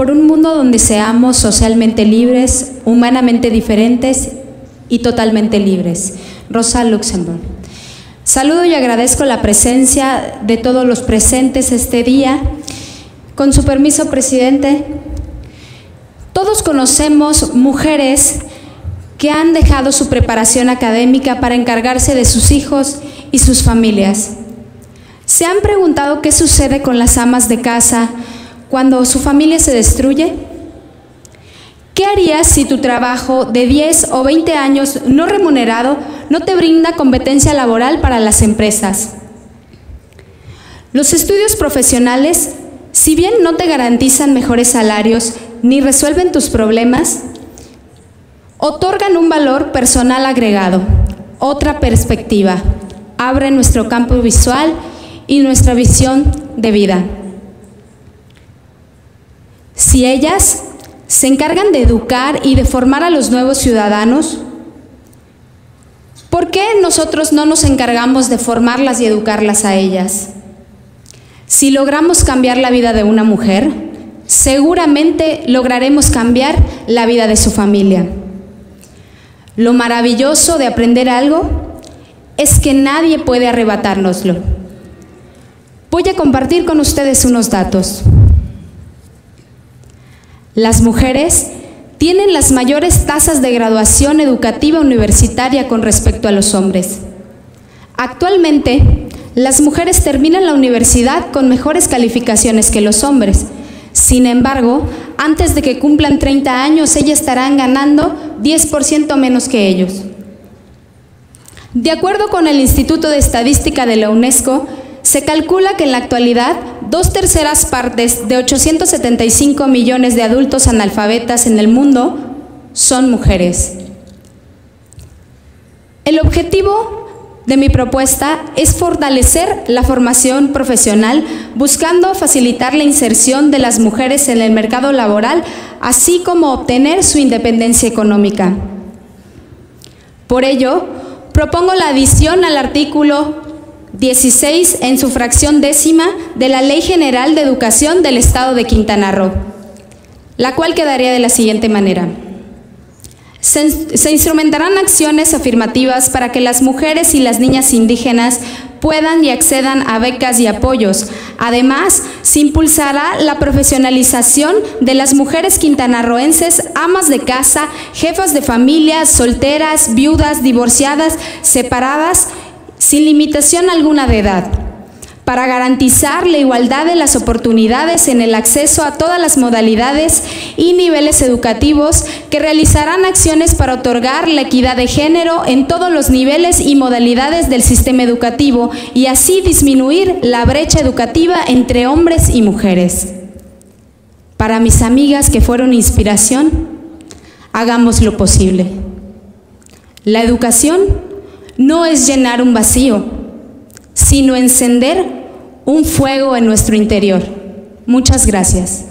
por un mundo donde seamos socialmente libres, humanamente diferentes y totalmente libres. Rosa Luxemburg. Saludo y agradezco la presencia de todos los presentes este día. Con su permiso, presidente, todos conocemos mujeres que han dejado su preparación académica para encargarse de sus hijos y sus familias. ¿Se han preguntado qué sucede con las amas de casa cuando su familia se destruye? ¿Qué harías si tu trabajo de 10 o 20 años no remunerado no te brinda competencia laboral para las empresas? Los estudios profesionales, si bien no te garantizan mejores salarios ni resuelven tus problemas, otorgan un valor personal agregado, otra perspectiva, abre nuestro campo visual y nuestra visión de vida. Si ellas se encargan de educar y de formar a los nuevos ciudadanos, ¿por qué nosotros no nos encargamos de formarlas y educarlas a ellas? Si logramos cambiar la vida de una mujer, seguramente lograremos cambiar la vida de su familia. Lo maravilloso de aprender algo es que nadie puede arrebatárnoslo. Voy a compartir con ustedes unos datos. Las mujeres tienen las mayores tasas de graduación educativa universitaria con respecto a los hombres. Actualmente, las mujeres terminan la universidad con mejores calificaciones que los hombres. Sin embargo, antes de que cumplan 30 años, ellas estarán ganando 10% menos que ellos. De acuerdo con el Instituto de Estadística de la UNESCO, se calcula que en la actualidad dos terceras partes de 875 millones de adultos analfabetas en el mundo son mujeres. El objetivo de mi propuesta es fortalecer la formación profesional buscando facilitar la inserción de las mujeres en el mercado laboral, así como obtener su independencia económica. Por ello, propongo la adición al artículo 16 en su fracción décima de la Ley General de Educación del Estado de Quintana Roo, la cual quedaría de la siguiente manera. Se, se, instrumentarán acciones afirmativas para que las mujeres y las niñas indígenas puedan y accedan a becas y apoyos. Además, se impulsará la profesionalización de las mujeres quintanarroenses, amas de casa, jefas de familia, solteras, viudas, divorciadas, separadas sin limitación alguna de edad, para garantizar la igualdad de las oportunidades en el acceso a todas las modalidades y niveles educativos que realizarán acciones para otorgar la equidad de género en todos los niveles y modalidades del sistema educativo y así disminuir la brecha educativa entre hombres y mujeres. Para mis amigas que fueron inspiración, hagamos lo posible. La educación no es llenar un vacío, sino encender un fuego en nuestro interior. Muchas gracias.